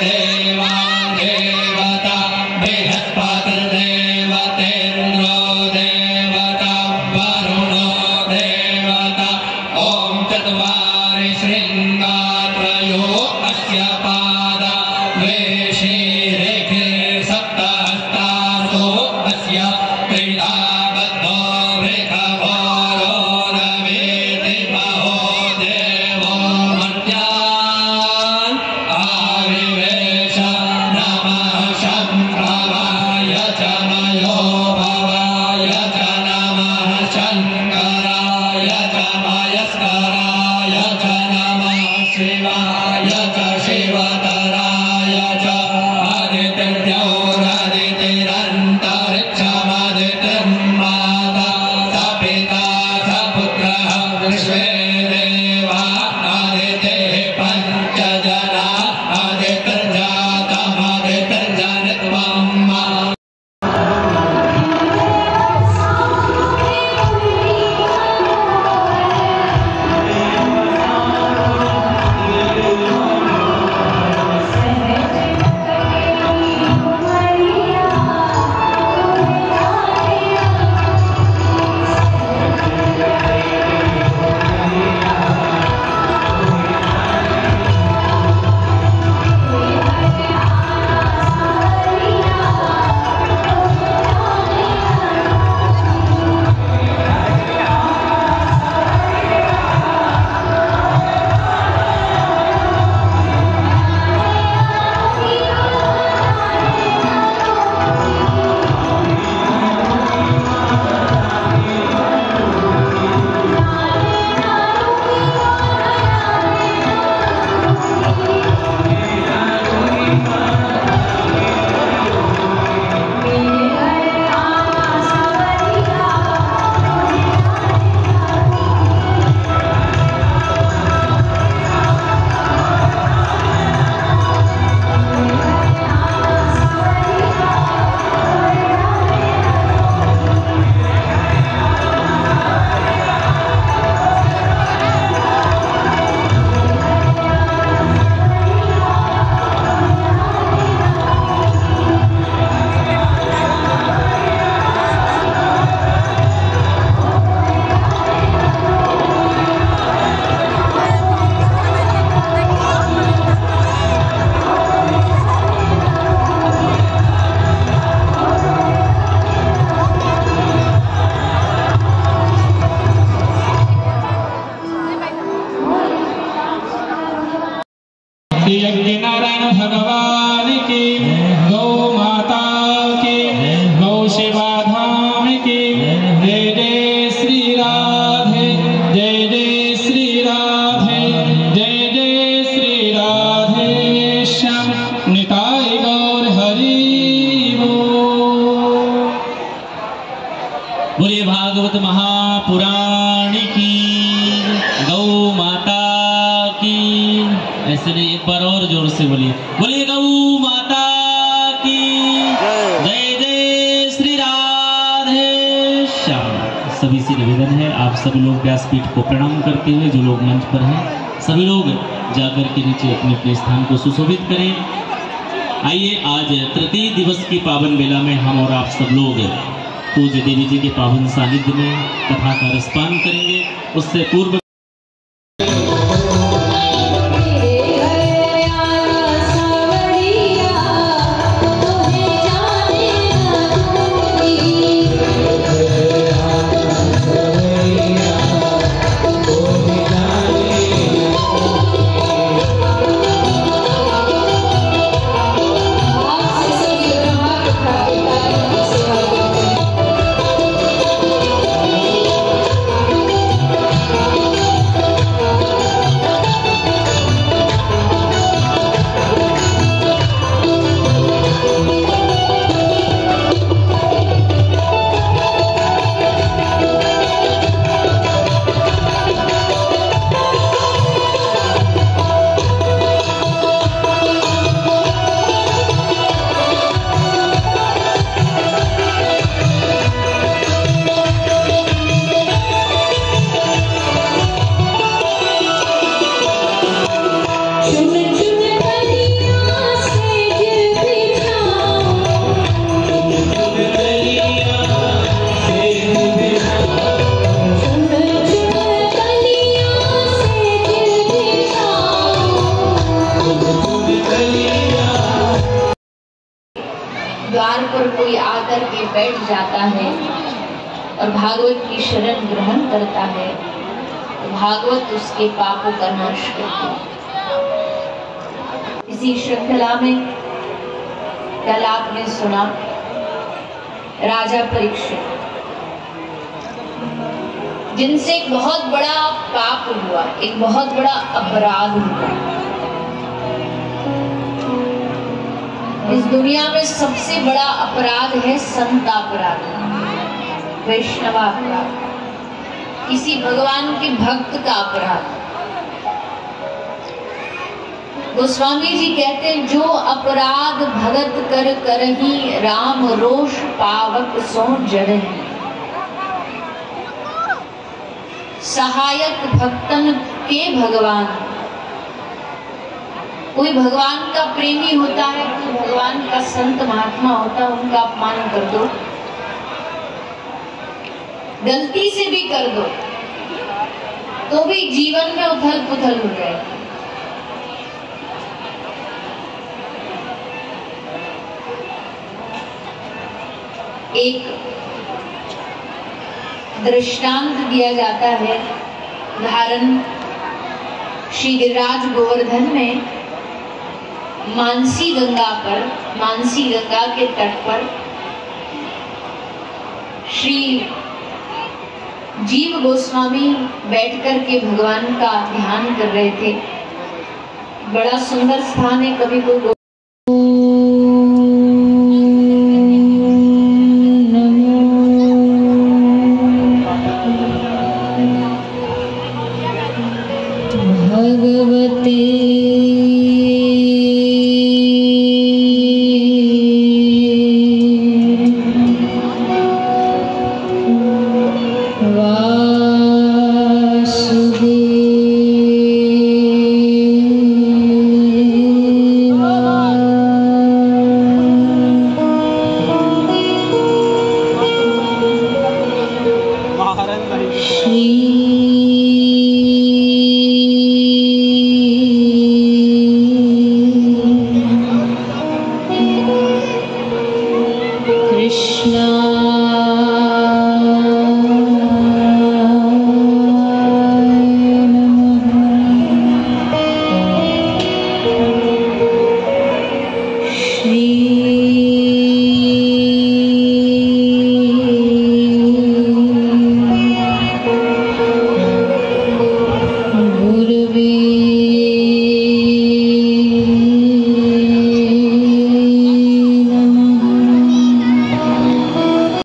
देवा ऐसे एक बार और ज़ोर से बोलिए। बोलिए गौ माता की। जय जय श्री राधे श्याम। सभी से निवेदन है, आप सभी लोग व्यासपीठ को प्रणाम करते हुए जो लोग मंच पर हैं, सभी लोग जागर के नीचे अपने अपने स्थान को सुशोभित करें। आइए, आज तृतीय दिवस की पावन मेला में हम और आप सब लोग पूज्य देवी जी के पावन सानिध्य में कथा का रसपान करेंगे। उससे पूर्व द्वार पर कोई आकर के बैठ जाता है और भागवत की शरण ग्रहण करता है तो भागवत उसके पापों का नाश करती है। इसी श्रृंखला में कल आपने सुना, राजा परीक्षित, जिनसे एक बहुत बड़ा पाप हुआ, एक बहुत बड़ा अपराध हुआ। दुनिया में सबसे बड़ा अपराध है संतापराध वैष्णवापराध किसी भगवान के भक्त का अपराध। गोस्वामी जी कहते हैं, जो अपराध भगत कर कर ही राम रोष पावक सो जरही सहायक भक्तन के भगवान। कोई भगवान का प्रेमी होता है कोई भगवान का संत महात्मा होता, उनका अपमान कर दो। गलती से भी कर दो। तो भी जीवन में उथल पुथल हो जाए एक दृष्टांत दिया जाता है उदाहरण श्री गिरिराज गोवर्धन में मानसी गंगा पर, मानसी गंगा के तट पर श्री जीव गोस्वामी बैठ कर के भगवान का ध्यान कर रहे थे। बड़ा सुंदर स्थान है कभी कोई know.